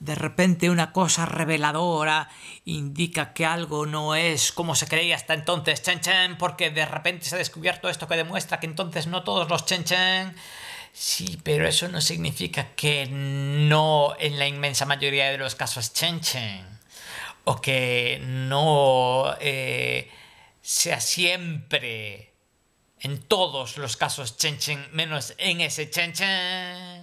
de repente una cosa reveladora indica que algo no es como se creía hasta entonces, chen chen, porque de repente se ha descubierto esto que demuestra que entonces no todos los chen chen. Sí, pero eso no significa que no en la inmensa mayoría de los casos chen chen. O que no eh, sea siempre en todos los casos chen chen, menos en ese chen chen.